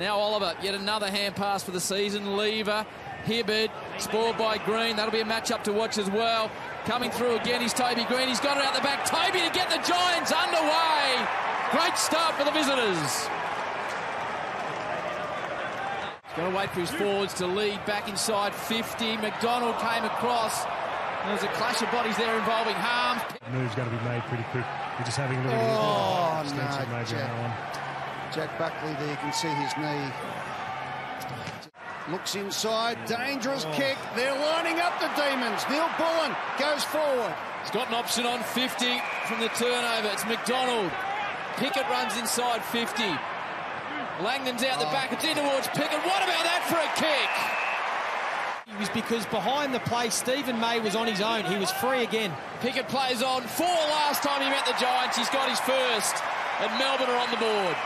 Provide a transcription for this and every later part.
Now Oliver, yet another hand pass for the season. Lever, Hibberd, spoiled by Green. That'll be a match-up to watch as well. Coming through again is Toby Greene. He's got it out the back. Toby to get the Giants underway. Great start for the visitors. He's got to wait for his forwards to lead back inside 50. McDonald came across. There was a clash of bodies there involving Harms. The move's got to be made pretty quick. We're just having a little Oh, bit of oh, no, extension maybe on that one. Jack Buckley there, you can see his knee. Looks inside, dangerous oh. kick. They're lining up the Demons. Neal-Bullen goes forward. He's got an option on 50 from the turnover. It's McDonald. Pickett runs inside 50. Langdon's out the oh. back. It's in towards Pickett. What about that for a kick? It was because behind the play, Steven May was on his own. He was free again. Pickett plays on. Four last time he met the Giants. He's got his first. And Melbourne are on the board.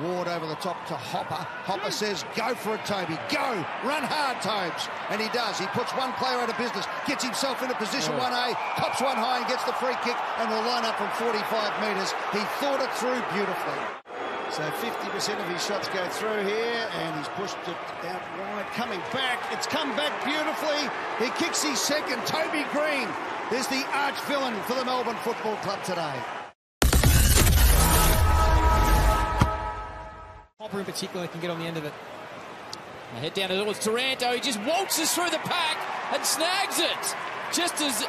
Ward over the top to Hopper. Hopper hmm. says, go for it, Toby. Go. Run hard, Tobes. And he does. He puts one player out of business, gets himself into position 1A, pops one high and gets the free kick and will line up from 45 metres. He thought it through beautifully. So 50% of his shots go through here and he's pushed it out wide. Coming back. It's come back beautifully. He kicks his second. Toby Greene is the arch villain for the Melbourne Football Club today. Hopper in particular can get on the end of it. They head down towards Taranto. He just waltzes through the pack and snags it. Just as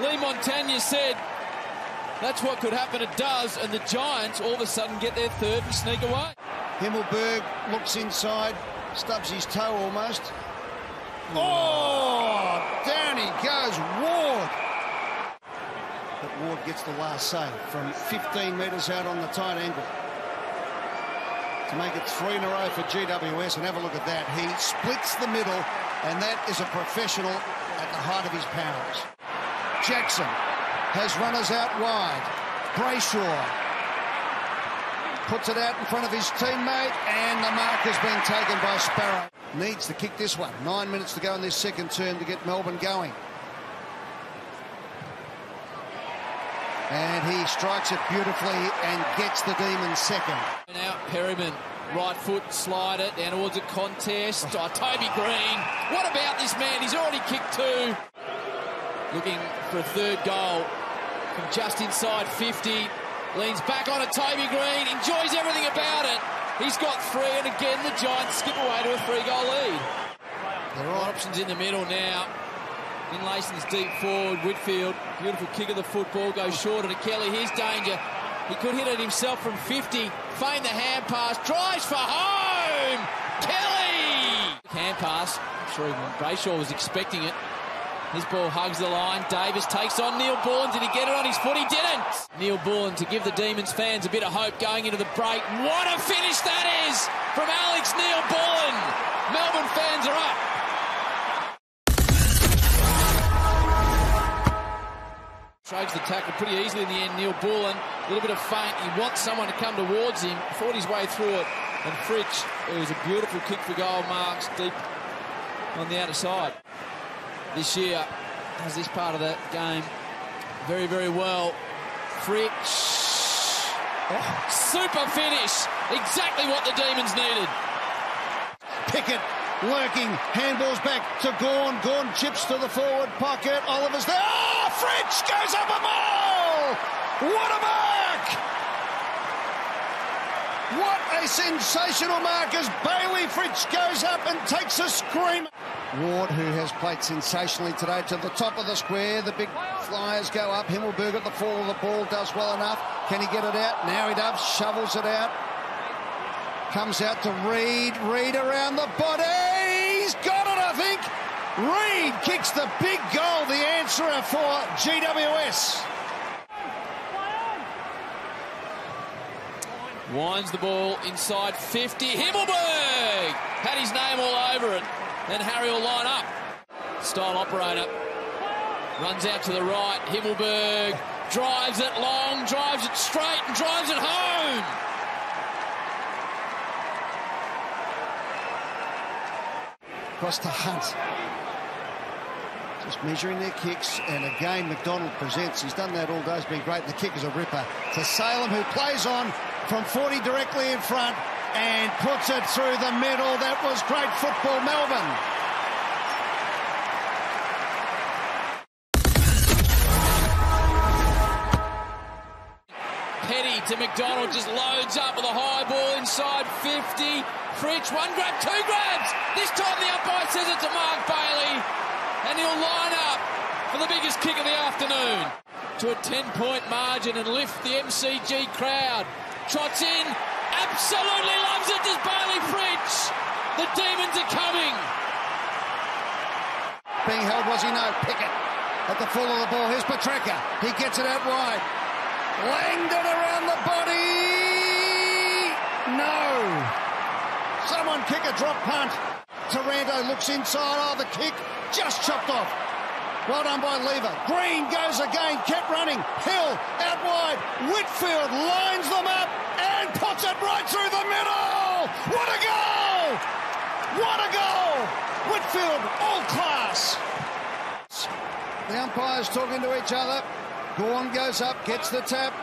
Leigh Montagna said, that's what could happen. It does. And the Giants all of a sudden get their third and sneak away. Himmelberg looks inside, stubs his toe almost. Oh, down he goes, Ward. But Ward gets the last save from 15 metres out on the tight angle. To make it three in a row for GWS, and have a look at that. He splits the middle, and that is a professional at the height of his powers. Jackson has runners out wide. Brayshaw puts it out in front of his teammate, and the mark has been taken by Sparrow. Needs to kick this one. Nine minutes to go in this second term to get Melbourne going. And he strikes it beautifully and gets the Demons second. Out Perryman, right foot slide it down towards a contest. Oh, Toby Greene. What about this man? He's already kicked two. Looking for a third goal from just inside 50. Leans back on it. Toby Greene enjoys everything about it. He's got three, and again the Giants skip away to a three-goal lead. They're Right options in the middle now. Finlayson's deep forward. Whitfield, beautiful kick of the football, goes shorter to Kelly. Here's danger. He could hit it himself from 50. Feign the hand pass. Drives for home. Kelly! Hand pass. I'm sure Brayshaw was expecting it. His ball hugs the line. Davis takes on Neal-Bullen. Did he get it on his foot? He didn't. Neal-Bullen to give the Demons fans a bit of hope going into the break. What a finish that is from Alex Neal-Bullen. Melbourne fans are up. Shrugs the tackle pretty easily in the end. Neal-Bullen, a little bit of feint. He wants someone to come towards him. Fought his way through it. And Fritsch, it was a beautiful kick for goal marks deep on the outer side. This year has this part of the game very, very well. Fritsch. Oh, super finish. Exactly what the Demons needed. Pickett lurking, handballs back to Gawn. Gawn chips to the forward pocket. Oliver's there. Oh, Fritsch goes up a mile. What a mark! What a sensational mark as Bailey Fritsch goes up and takes a scream. Ward, who has played sensationally today, to the top of the square. The big flyers go up. Himmelberg at the fall of the ball does well enough. Can he get it out? Now he does. Shovels it out. Comes out to Reed. Reed around the body. He's got it, I think. Reed kicks the big goal, the answerer for GWS. Winds the ball inside 50. Himmelberg had his name all over it. Then Harry will line up. Style operator runs out to the right. Himmelberg drives it long, drives it straight, and drives it home. Across to Hunt. Just measuring their kicks, and again McDonald presents. He's done that all day. He's been great. The kick is a ripper to Salem, who plays on from 40 directly in front and puts it through the middle. That was great football, Melbourne. To McDonald, just loads up with a high ball inside 50. Fritsch, one grab, two grabs. This time the umpire says it's to Mark Bailey, and he'll line up for the biggest kick of the afternoon. To a 10 point margin and lift the MCG crowd. Trots in, absolutely loves it, does Bailey Fritsch. The Demons are coming. Being held was he no Pickett at the full of the ball. Here's Petracca. He gets it out wide. Langdon around the body. No. Someone kick a drop punt. Taranto looks inside. Oh, the kick just chopped off. Well done by Lever. Green goes again, kept running. Hill out wide. Whitfield lines them up and puts it right through the middle. What a goal! What a goal! Whitfield, all class. The umpires talking to each other. Gawn goes up, gets the tap.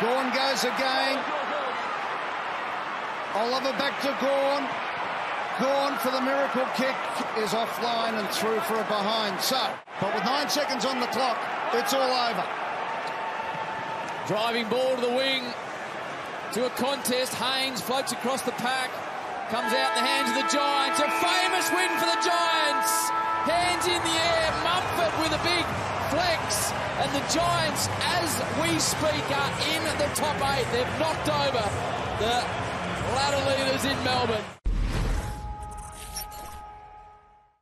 Gawn goes again. Oliver back to Gawn. Gawn for the miracle kick is offline and through for a behind. So, but with nine seconds on the clock, it's all over. Driving ball to the wing to a contest. Haynes floats across the pack. Comes out in the hands of the Giants. A famous win for the Giants. Hands in the air. Mumford with a big flex. And the Giants, as we speak, are in the top eight. They've knocked over the ladder leaders in Melbourne.